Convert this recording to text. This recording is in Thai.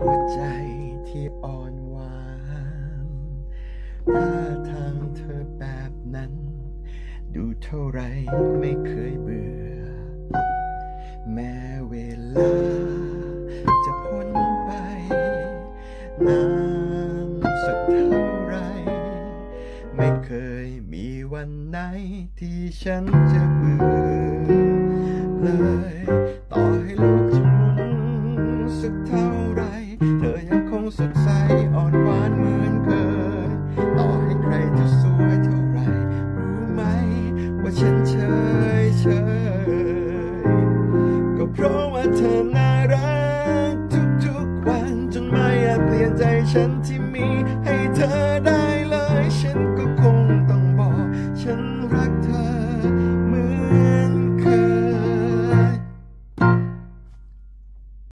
หัวใจที่อ่อนหวานท่าทางเธอแบบนั้น ดูเท่าไรไม่เคยเบื่อ แม้เวลาจะพ้นไปนานสักเท่าไร ไม่เคยมีวันไหนที่ฉันจะเบื่อเลย เท่าไร เธอยังคงสดใสอ่อนหวานเหมือนเคย ต่อให้ใครจะสวยเท่าไร รู้ไหม ว่าฉันเชยเชยก็เพราะว่าเธอน่ารัก ทุกๆวันจนไม่อาจเปลี่ยนใจฉันที่มีให้เธอได้